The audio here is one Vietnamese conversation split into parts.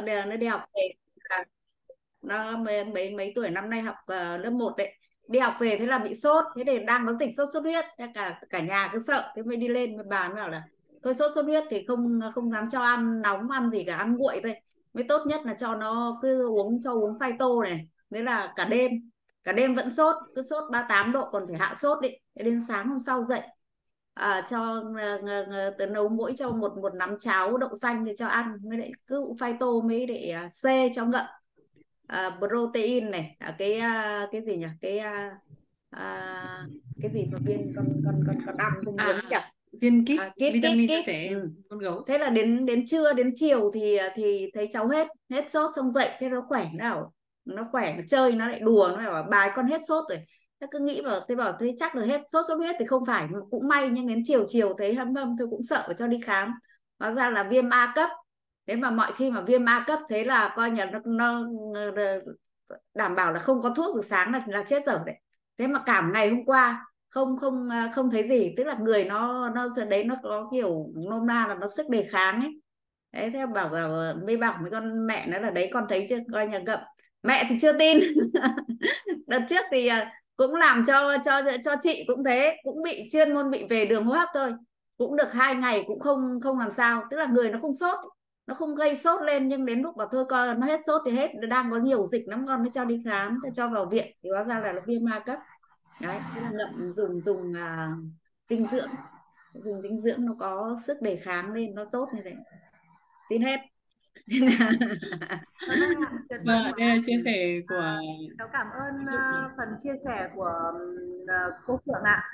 nó đi học về. Nó mấy mấy, tuổi năm nay học uh, lớp 1 đấy. Đi học về thế là bị sốt thế thì đang có dịch sốt xuất huyết. Cả cả nhà cứ sợ thế mới đi lên mới bà mới bảo là thôi sốt xuất huyết thì không không dám cho ăn nóng ăn gì cả ăn nguội thôi. Mới tốt nhất là cho nó cứ uống cho uống phai tô này. Thế là cả đêm cả đêm vẫn sốt cứ sốt 38 độ còn phải hạ sốt đi. Đến sáng hôm sau dậy à, cho từ nấu mũi cho một một nắm cháo đậu xanh để cho ăn. Mới lại cứ phai tô mới để uh, C cho ngậm. Uh, protein này à, cái uh, cái gì nhỉ? Cái uh, uh, cái gì mà viên con con con con ăn không à, nhỉ? viên kit, à, kit vitamin kit, kit. trẻ ừ. con gấu. Thế là đến đến trưa đến chiều thì thì thấy cháu hết hết sốt xong dậy. Thế nó khỏe nào? Nó khỏe nó chơi nó lại đùa nó bảo bài con hết sốt rồi thế cứ nghĩ bảo tôi bảo tôi chắc được hết sốt xuất huyết thì không phải cũng may nhưng đến chiều chiều thấy hâm hâm tôi cũng sợ cho đi khám. Hóa ra là viêm A cấp. Thế mà mọi khi mà viêm A cấp thế là coi như nó, nó đảm bảo là không có thuốc từ sáng là là chết dở đấy. Thế mà cảm ngày hôm qua không không à, không thấy gì. Tức là người nó nó đấy nó có kiểu nôm na là nó sức đề kháng ấy. Đấy theo bảo là mới bảo với con mẹ nó là đấy con thấy chưa? Coi nhà gậm. Mẹ thì chưa tin. Đợt trước thì à, cũng làm cho cho cho chị cũng thế cũng bị chuyên môn bị về đường hô hấp thôi. Cũng được hai ngày cũng không không làm sao. Tức là người nó không sốt nó không gây sốt lên nhưng đến lúc bảo thôi coi nó hết sốt thì hết. Đang có nhiều dịch lắm con mới cho đi khám cho cho vào viện. Thì hóa ra là nó viêm ma cấp. Đấy thế là ngậm dùng dùng uh, dinh dưỡng. Dùng dinh dưỡng nó có sức đề kháng lên nó tốt như thế. Xin hết vâng đây là chia sẻ của à, cháu cảm ơn uh, phần chia sẻ của uh, cô Phượng ạ.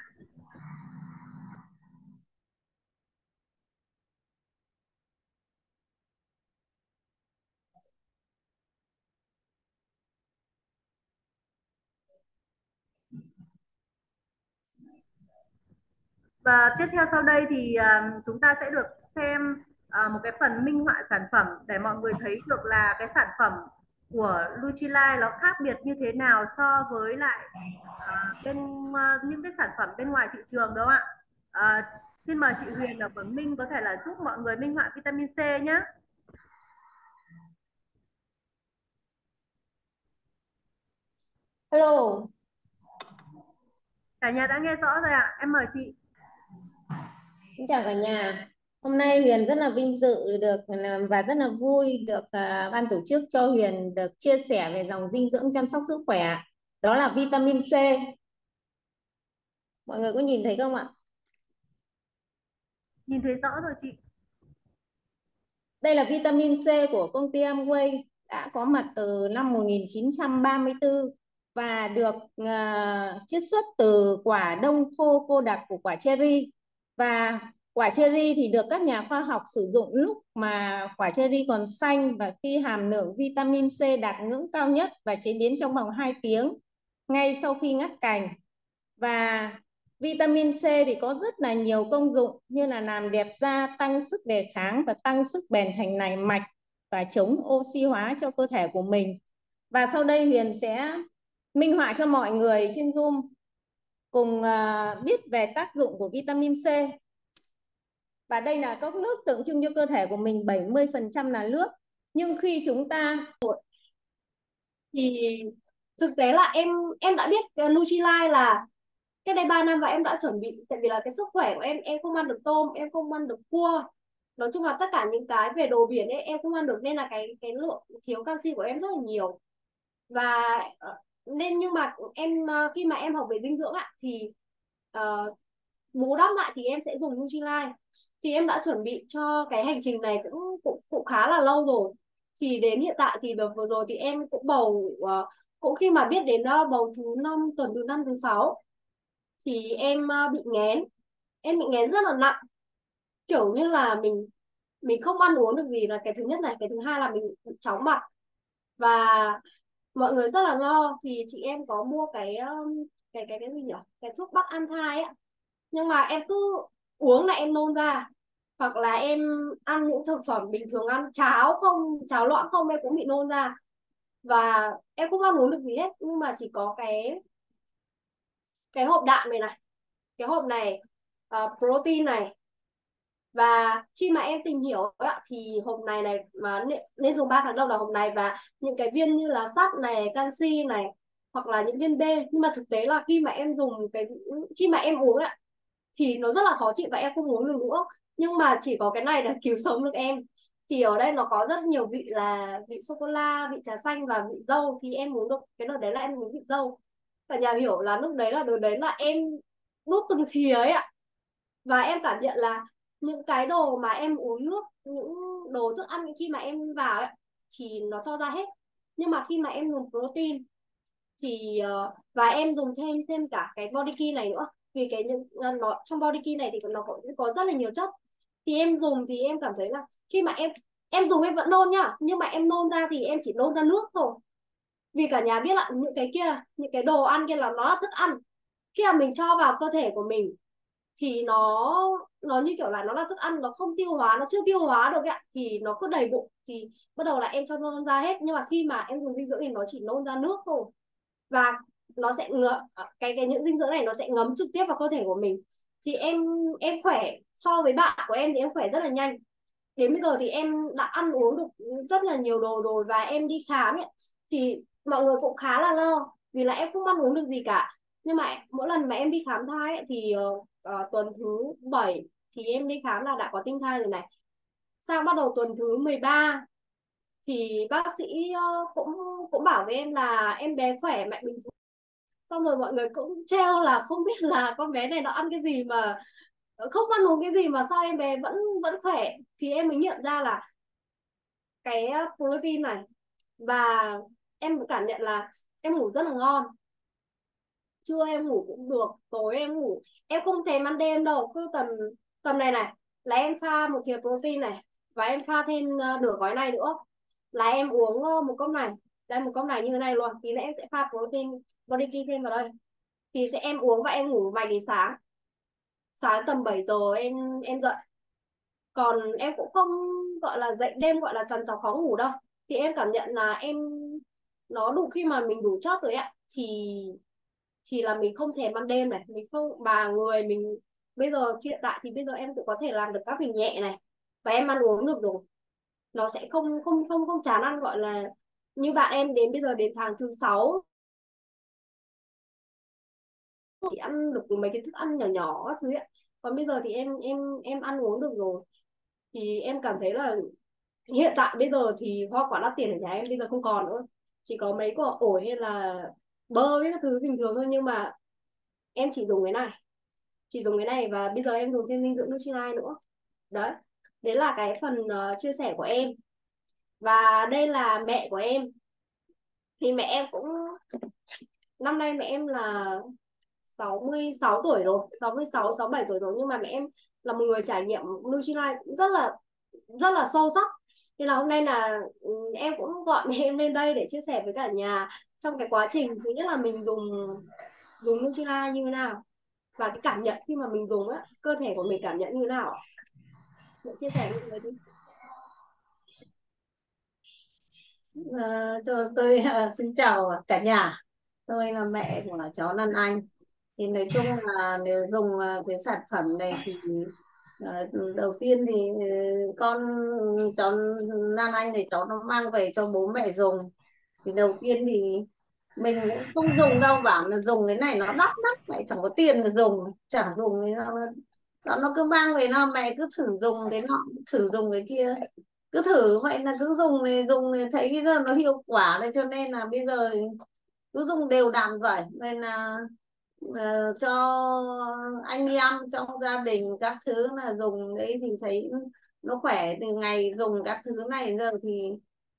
Và tiếp theo sau đây thì uh, chúng ta sẽ được xem uh, một cái phần minh họa sản phẩm để mọi người thấy được là cái sản phẩm của Lucilai nó khác biệt như thế nào so với lại uh, bên uh, những cái sản phẩm bên ngoài thị trường đó ạ. Uh, xin mời chị Huyền ở Quảng Ninh có thể là giúp mọi người minh họa vitamin C nhé. Hello. Cả nhà đã nghe rõ rồi ạ. À? Em mời chị. Xin chào cả nhà. Hôm nay Huyền rất là vinh dự được và rất là vui được uh, ban tổ chức cho Huyền được chia sẻ về dòng dinh dưỡng chăm sóc sức khỏe. Đó là vitamin C. Mọi người có nhìn thấy không ạ? Nhìn thấy rõ rồi chị. Đây là vitamin C của công ty Amway đã có mặt từ năm 1934 và được uh, chiết xuất từ quả đông khô cô đặc của quả cherry và quả cherry thì được các nhà khoa học sử dụng lúc mà quả cherry còn xanh và khi hàm lượng vitamin C đạt ngưỡng cao nhất và chế biến trong vòng 2 tiếng ngay sau khi ngắt cành. Và vitamin C thì có rất là nhiều công dụng như là làm đẹp da, tăng sức đề kháng và tăng sức bền thành này mạch và chống oxy hóa cho cơ thể của mình. Và sau đây Huyền sẽ minh họa cho mọi người trên Zoom cùng à, biết về tác dụng của vitamin C. Và đây là cốc nước tượng trưng cho cơ thể của mình 70% là nước. Nhưng khi chúng ta thì thực tế là em em đã biết ờ, Nutrilite là cái đây 3 năm và em đã chuẩn bị tại vì là cái sức khỏe của em em không ăn được tôm, em không ăn được cua. Nói chung là tất cả những cái về đồ biển ấy em không ăn được nên là cái cái lượng thiếu canxi của em rất là nhiều. Và ờ, nên nhưng mà em ờ, khi mà em học về dinh dưỡng ạ thì uh, bù đắp lại thì em sẽ dùng Nutrilite thì em đã chuẩn bị cho cái hành trình này cũng cũng, cũng khá là lâu rồi. Thì đến hiện tại thì đợt vừa rồi thì em cũng bầu uh, cũng khi mà biết đến uh, bầu thứ năm tuần thứ năm thứ sáu thì em uh, bị nghén em bị nghén rất là nặng. Kiểu như là mình mình không ăn uống được gì là cái thứ nhất này cái thứ hai là mình bị chóng mặt. Và mọi người rất là lo. Thì chị em có mua cái cái cái cái gì nhỉ? Cái thuốc bắc an thai ấy nhưng mà em cứ uống là em nôn ra. Hoặc là em ăn những thực phẩm bình thường ăn cháo không cháo loãng không em cũng bị nôn ra. Và em cũng không uống được gì hết. Nhưng mà chỉ có cái cái hộp đạm này này. Cái hộp này uh, protein này. Và khi mà em tìm hiểu thì hộp này này mà nên dùng 3 tháng đầu là hộp này. Và những cái viên như là sắt này canxi này hoặc là những viên B. Nhưng mà thực tế là khi mà em dùng cái khi mà em uống ạ thì nó rất là khó chịu và em không uống được nữa. Nhưng mà chỉ có cái này là cứu sống được em. Thì ở đây nó có rất nhiều vị là vị sô cô la, vị trà xanh và vị dâu. Thì em uống được, cái đợt đấy là em uống vị dâu. Cả nhà hiểu là lúc đấy là đợt đấy là em nuốt từng thìa ấy ạ. Và em cảm nhận là những cái đồ mà em uống nước, những đồ thức ăn khi mà em vào ấy, thì nó cho ra hết. Nhưng mà khi mà em dùng protein thì ờ, và em dùng thêm thêm cả cái body key này nữa vì cái những à, nó trong body key này thì nó có, có rất là nhiều chất. Thì em dùng thì em cảm thấy là khi mà em em dùng em vẫn nôn nhá nhưng mà em nôn ra thì em chỉ nôn ra nước thôi. Vì cả nhà biết là những cái kia những cái đồ ăn kia là nó là thức ăn. Khi mà mình cho vào cơ thể của mình thì nó nó như kiểu là nó là thức ăn nó không tiêu hóa nó chưa tiêu hóa được ạ. Thì nó cứ đầy bụng. Thì bắt đầu là em cho nôn ra hết. Nhưng mà khi mà em dùng dinh dưỡng thì nó chỉ nôn ra nước thôi. Và nó sẽ ngựa à, cái cái những dinh dưỡng này nó sẽ ngấm trực tiếp vào cơ thể của mình. Thì em em khỏe so với bạn của em thì em khỏe rất là nhanh. Đến bây giờ thì em đã ăn uống được rất là nhiều đồ rồi và em đi khám ấy, thì mọi người cũng khá là lo vì là em không ăn uống được gì cả. Nhưng mà mỗi lần mà em đi khám thai ấy, thì uh, uh, tuần thứ 7 thì em đi khám là đã có tinh thai rồi này. Sang bắt đầu tuần thứ 13 thì bác sĩ uh, cũng cũng bảo với em là em bé khỏe mạnh bình thường xong rồi mọi người cũng treo là không biết là con bé này nó ăn cái gì mà, không ăn uống cái gì mà sao em bé vẫn vẫn khỏe. Thì em mới nhận ra là cái ờ, protein này và em cảm nhận là em ngủ rất là ngon. Trưa em ngủ cũng được, tối em ngủ, em không thèm ăn đêm đâu, cứ tầm tầm này này, là em pha một thìa protein này và em pha thêm ờ, nửa gói này nữa. Là em uống ờ, một cốc này đây, một cốc này như thế này luôn. Thì em sẽ pha protein body key thêm vào đây. Thì sẽ em uống và em ngủ vài đến sáng. Sáng tầm 7 giờ em em dậy. Còn em cũng không, gọi là, dậy đêm gọi là trằn trọc khó ngủ đâu. Thì em cảm nhận là em, nó đủ khi mà mình đủ chất rồi ạ. Thì thì là mình không thèm ban đêm này. Mình không, bà người mình, bây giờ hiện tại thì bây giờ em cũng có thể làm được các việc nhẹ này. Và em ăn uống được rồi. Nó sẽ không không không không chán ăn, gọi là như bạn em đến bây giờ đến tháng thứ sáu chỉ ăn được mấy cái thức ăn nhỏ nhỏ các thứ ấy. còn bây giờ thì em em em ăn uống được rồi. Thì em cảm thấy là hiện tại bây giờ thì hoa quả đắt tiền ở nhà em bây giờ không còn nữa. Chỉ có mấy quả ổi hay là bơ với các thứ bình thường thôi nhưng mà em chỉ dùng cái này. Chỉ dùng cái này và bây giờ em dùng thêm dinh dưỡng Nutrilite nữa. Đấy. Đấy là cái phần uh, chia sẻ của em và đây là mẹ của em. Thì mẹ em cũng, năm nay mẹ em là 66 tuổi rồi 66 67 tuổi rồi. Nhưng mà mẹ em là một người trải nghiệm Nutrilite rất là rất là sâu sắc. Nên là hôm nay là ừ, em cũng gọi mẹ em lên đây để chia sẻ với cả nhà trong cái quá trình thứ nhất là mình dùng dùng Nutrilite như thế nào và cái cảm nhận khi mà mình dùng á, cơ thể của mình cảm nhận như thế nào Mẹ chia sẻ với người đi. À, tôi, tôi uh, xin chào cả nhà. Tôi là mẹ của cháu Lan Anh. Thì nói chung là nếu dùng uh, cái sản phẩm này thì uh, đầu tiên thì uh, con cháu Lan Anh thì cháu nó mang về cho bố mẹ dùng. Thì đầu tiên thì mình cũng không dùng đâu bảo là dùng cái này nó đắt đắt lại chẳng có tiền mà dùng. Chả dùng cái nó nó, nó cứ mang về nó mẹ cứ thử dùng cái nọ thử dùng cái kia cứ thử vậy là cứ dùng thì dùng thì thấy bây giờ nó hiệu quả đấy cho nên là bây giờ cứ dùng đều đặn vậy. Nên là uh, cho anh em trong gia đình các thứ là dùng đấy thì thấy nó khỏe. Từ ngày dùng các thứ này giờ thì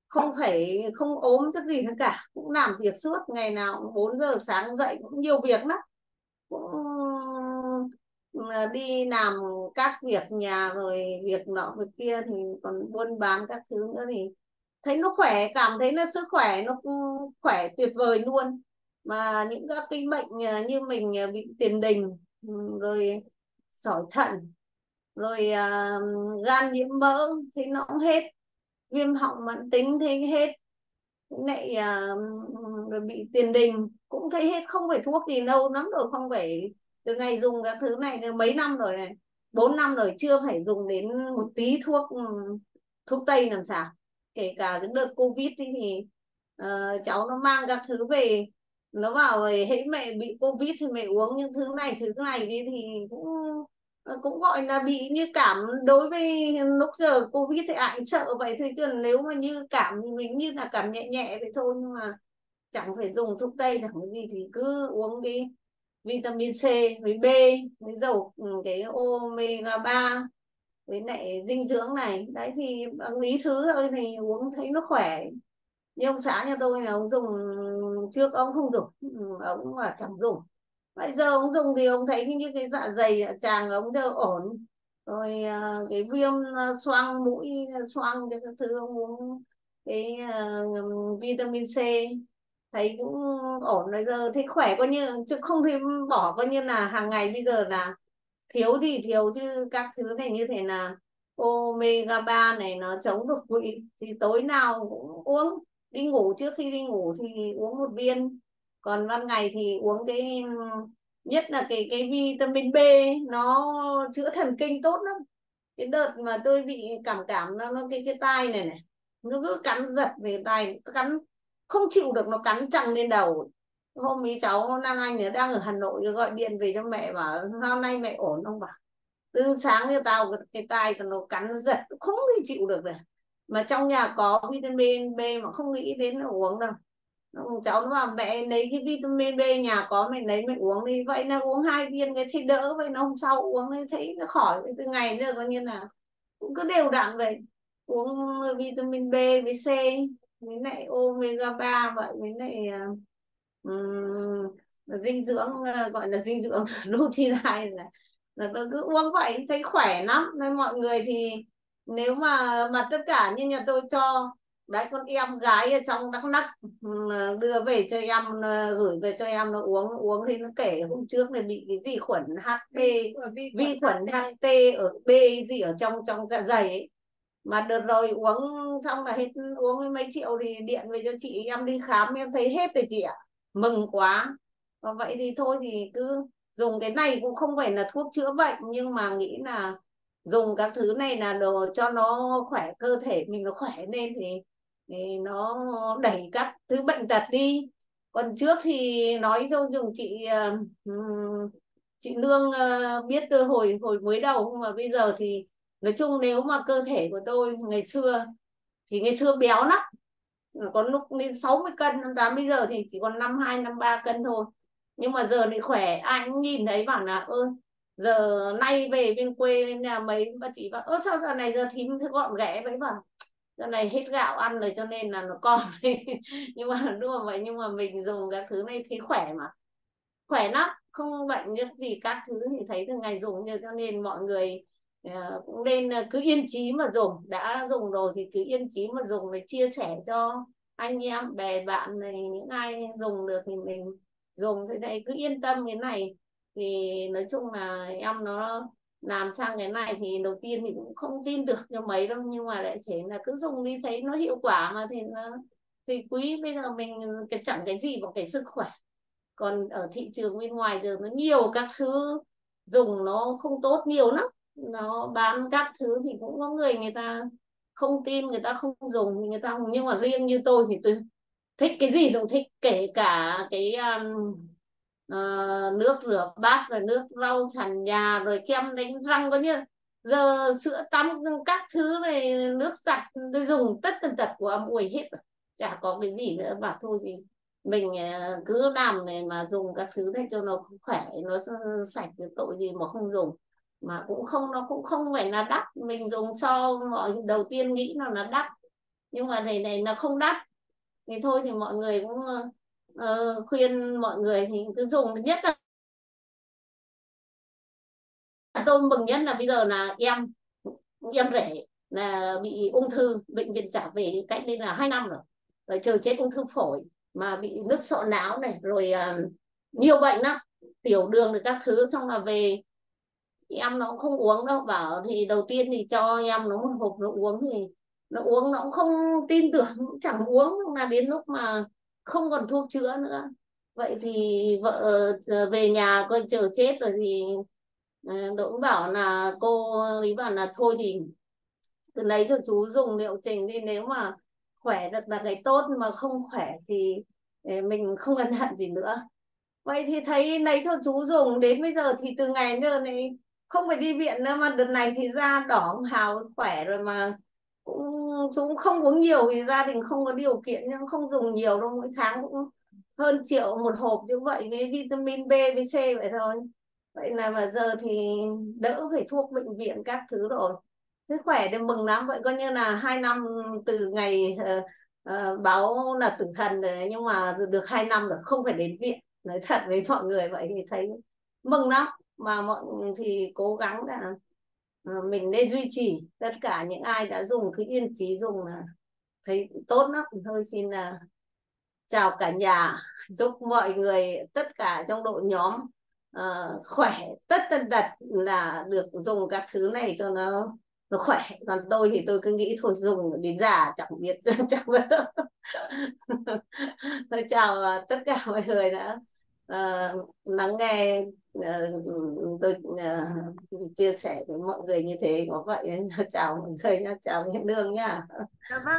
không phải không ốm chất gì nữa cả cũng làm việc suốt ngày nào cũng 4 giờ sáng dậy cũng nhiều việc lắm. Cũng Ờ, đi làm các việc nhà rồi việc nọ việc kia thì còn buôn bán các thứ nữa thì thấy nó khỏe cảm thấy nó sức khỏe nó khỏe tuyệt vời luôn. Mà những các cái bệnh ờ, như mình ờ, bị tiền đình ừ, rồi sỏi thận rồi uh, gan nhiễm mỡ thì nó cũng hết. Viêm họng mãn tính thì hết. Lại uh, rồi bị tiền đình cũng thấy hết không phải thuốc gì đâu lắm rồi không phải từ ngày dùng các thứ này được mấy năm rồi này? Bốn năm rồi chưa phải dùng đến một tí thuốc ừ, thuốc tây làm sao? Kể cả cái đợt covid thì, thì uh, cháu nó mang các thứ về nó bảo về hễ mẹ bị covid thì mẹ uống những thứ này thứ này đi. Thì cũng ờ, cũng gọi là bị như cảm đối với lúc giờ covid thì ai sợ vậy thôi chứ nếu mà như cảm thì mình như là cảm nhẹ nhẹ vậy thôi nhưng mà chẳng phải dùng thuốc tây chẳng cái gì thì cứ uống cái vitamin C với B với dầu ừ, cái omega 3 với lại dinh dưỡng này. Đấy thì bằng lý thứ thôi thì uống thấy nó khỏe. Nhưng ông xã nhà tôi là ông dùng trước ông không dùng ừ, ông mà chẳng dùng. Bây giờ ông dùng thì ông thấy như cái dạ dày dạ chàng ông giờ ổn. Rồi à, cái viêm à, xoang mũi xoang cái thứ ông uống cái uh, vitamin C thấy cũng ổn bây giờ thấy khỏe coi như chứ không thì bỏ coi như là hàng ngày bây giờ là thiếu thì thiếu chứ các thứ này như thế là omega 3 này nó chống đột quỵ thì tối nào cũng uống. Đi ngủ trước khi đi ngủ thì uống một viên còn ban ngày thì uống cái nhất là cái cái vitamin B nó chữa thần kinh tốt lắm. Cái đợt mà tôi bị cảm cảm nó, nó cái cái tai này này nó cứ cắn giật về tai cắn không chịu được nó cắn chằng lên đầu. Hôm ý cháu Lan Anh nữa đang ở Hà Nội gọi điện về cho mẹ bảo hôm nay mẹ ổn không? Bảo từ sáng như tao cái, cái tai nó cắn giật không thể chịu được rồi. Mà trong nhà có vitamin B mà không nghĩ đến là uống đâu. Cháu nó bảo mẹ lấy cái vitamin B nhà có mẹ lấy mẹ uống đi. Vậy là uống hai viên cái thấy đỡ vậy nó hôm sau uống thì thấy nó khỏi từ ngày giờ coi như là cũng cứ đều đặn vậy. Uống vitamin B với C với lại omega 3 vậy với lại um, dinh dưỡng uh, gọi là dinh dưỡng Nutrilite là là tôi cứ uống vậy thấy khỏe lắm. Nên mọi người thì nếu mà mà tất cả như nhà tôi cho đấy con em gái ở trong đắk lắc đưa về cho em gửi về cho em nó uống nó uống thì nó kể hôm trước này bị cái gì khuẩn vi, vi khuẩn HT ở B gì ở trong trong dạ dày ấy mà đợt rồi uống xong là hết uống mấy triệu thì điện về cho chị em đi khám em thấy hết rồi chị ạ. Mừng quá. Và vậy thì thôi thì cứ dùng cái này cũng không phải là thuốc chữa bệnh nhưng mà nghĩ là dùng các thứ này là đồ cho nó khỏe cơ thể mình nó khỏe lên thì, thì nó đẩy các thứ bệnh tật đi. Còn trước thì nói cho dùng chị ờ, chị Lương ờ, biết tôi hồi hồi mới đầu nhưng mà bây giờ thì nói chung nếu mà cơ thể của tôi ngày xưa thì ngày xưa béo lắm. Có lúc lên 60 cân năm tám bây giờ thì chỉ còn năm hai, năm ba cân thôi. Nhưng mà giờ thì khỏe, ai cũng nhìn thấy bảo là, ơ, giờ nay về bên quê, bên nhà mấy bà chị bảo, ơ, sao giờ này giờ thím gọn ghẽ vậy? Bảo, giờ này hết gạo ăn rồi cho nên là nó còn. Nhưng mà đúng là vậy nhưng mà mình dùng các thứ này thấy khỏe mà. Khỏe lắm, không bệnh những gì các thứ thì thấy từ ngày dùng như cho nên mọi người cũng nên ờ, cứ yên chí mà dùng. Đã dùng rồi thì cứ yên chí mà dùng để chia sẻ cho anh em, bè bạn này, những ai dùng được thì mình dùng. Thế này, cứ yên tâm cái này. Thì nói chung là em nó làm sang cái này thì đầu tiên thì cũng không tin được cho mấy đâu, nhưng mà lại thế là cứ dùng đi, thấy nó hiệu quả mà thì nó, thì quý, bây giờ mình, cái chẳng cái gì bằng cái sức khỏe. Còn ở thị trường bên ngoài giờ nó nhiều các thứ, dùng nó không tốt nhiều lắm nó bán các thứ thì cũng có người người ta không tin người ta không dùng thì người ta nhưng mà riêng như tôi thì tôi thích cái gì cũng thích kể cả cái um, uh, nước rửa bát rồi nước rau sàn nhà rồi kem đánh răng có như giờ sữa tắm các thứ này nước giặt tôi dùng tất tần tật của ông ui hết rồi. Chả có cái gì nữa và thôi thì mình ờ, cứ làm này mà dùng các thứ này cho nó khỏe nó sạch cái tội gì mà không dùng mà cũng không nó cũng không phải là đắt. Mình dùng so mọi đầu tiên nghĩ là nó đắt. Nhưng mà thầy này nó không đắt. Thì thôi thì mọi người cũng uh, khuyên mọi người thì cứ dùng nhất là tôi mừng nhất là bây giờ là em em rể là bị ung thư bệnh viện trả về cách đây là hai năm rồi. Rồi chờ chết ung thư phổi mà bị nứt sọ não này rồi uh, nhiều bệnh lắm. Tiểu đường rồi các thứ xong là về em nó cũng không uống đâu, bảo thì đầu tiên thì cho em nó một hộp nó uống thì nó uống nó cũng không tin tưởng chẳng uống là đến lúc mà không còn thuốc chữa nữa. Vậy thì vợ ờ, về nhà coi chờ chết rồi thì ờ, tôi cũng bảo là cô ấy bảo là thôi thì từ lấy cho chú dùng liệu trình đi, nếu mà khỏe được là cái tốt mà không khỏe thì ờ, mình không ân hận gì nữa. Vậy thì thấy lấy cho chú dùng, đến bây giờ thì từ ngày giờ này không phải đi viện nữa mà đợt này thì da đỏ hào khỏe rồi mà cũng cũng không uống nhiều vì gia đình không có điều kiện nhưng không dùng nhiều đâu mỗi tháng cũng hơn triệu một hộp như vậy với vitamin B với C vậy thôi. Vậy là mà giờ thì đỡ phải thuốc bệnh viện các thứ rồi. Thế khỏe thì mừng lắm vậy coi như là hai năm từ ngày uh, uh, báo là tử thần rồi nhưng mà được hai năm rồi không phải đến viện. Nói thật với mọi người vậy thì thấy mừng lắm mà mọi thì cố gắng là ờ, mình nên duy trì. Tất cả những ai đã dùng cứ yên trí dùng là thấy tốt lắm. Thôi xin là chào cả nhà chúc mọi người tất cả trong đội nhóm uh, khỏe tất tần tật là được dùng các thứ này cho nó nó khỏe. Còn tôi thì tôi cứ nghĩ thôi dùng đến già chẳng biết chẳng biết tôi chào tất cả mọi người đã uh, lắng nghe uh, tôi uh, chia sẻ với mọi người như thế có vậy chào mọi người nhá chào những đường nhá. Dạ vâng